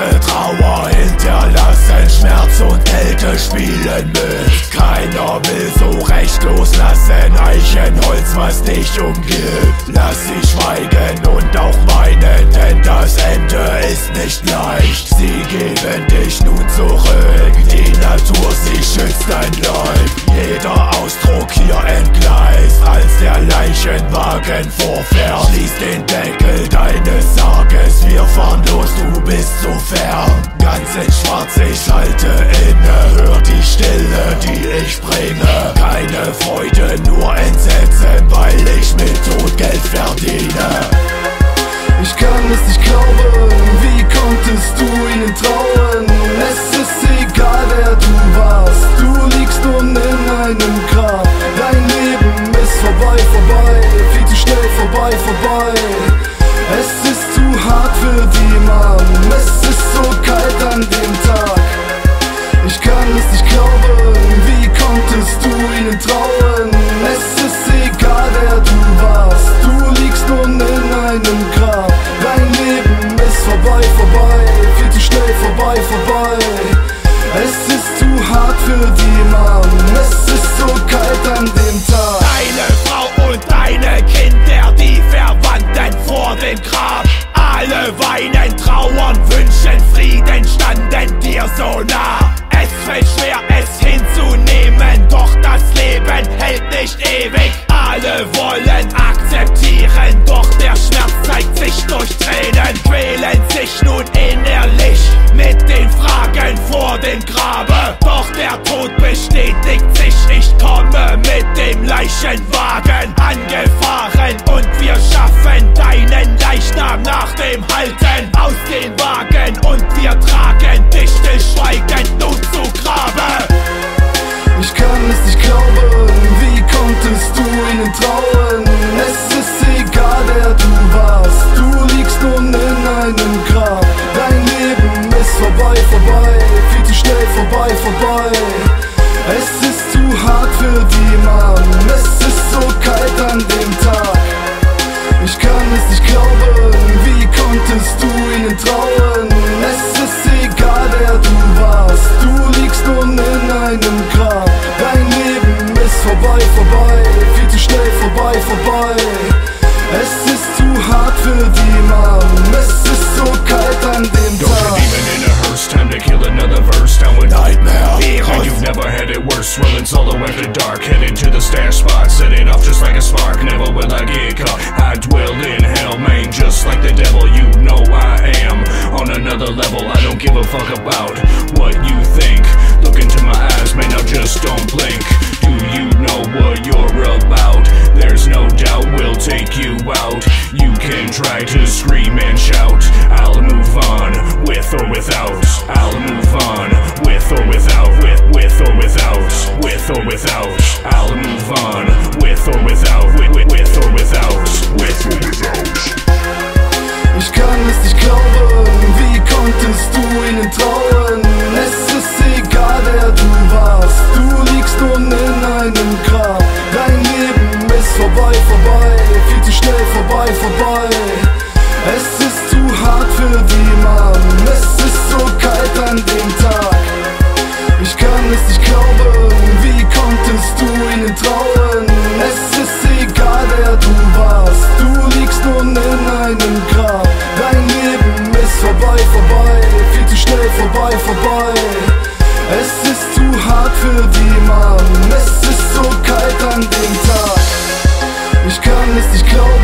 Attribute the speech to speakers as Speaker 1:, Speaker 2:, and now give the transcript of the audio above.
Speaker 1: Schwarze Trauer hinterlassen, Schmerz und Kälte spielen mit. Keiner will so recht loslassen, Eichenholz, was dich umgibt. Lass sie schweigen und auch weinen, denn das Ende ist nicht leicht. Sie geben dich nun zurück, die Natur, sie schützt dein Leib. Jeder Ausdruck hier entgleist, als der Leichenwagen vorfährt. Schließ den Deckel deines Sarges, wir fahren los, du bist fern. Ganz in schwarz, ich halte inne, hör die Stille, die ich bringe. Keine Freude, nur Entsetzen, weil ich mit Tod Geld verdiene.
Speaker 2: Ich kann es nicht glauben, wie konntest du ihnen trauen? Es ist egal, wer du warst, du liegst nun in einem Grab. Dein Leben ist vorbei, vorbei, viel zu schnell vorbei, vorbei. Dem
Speaker 3: like a spark. Never will I get caught. I dwell in hell, man, just like the devil. You know I am on another level. I don't give a fuck about what you think. Look into my eyes, man, now just don't blink. Do you know what you're about? There's no doubt we'll take you out. You can try to scream and shout. I'll move on, with or without. I'll move on, with or without. With, with or without. With or without. With or without. With, with, with or without. With or without.
Speaker 2: Ich kann es nicht glauben, wie konntest du ihnen trauen? Es ist egal, wer du warst, du liegst nun in einem Grab. Dein Leben ist vorbei, vorbei, viel zu schnell vorbei, vorbei. Es ist zu hart für die Mann, es ist so kalt an dem Tag. Hart für die Mann, es ist so kalt an dem Tag. Ich kann es nicht glauben,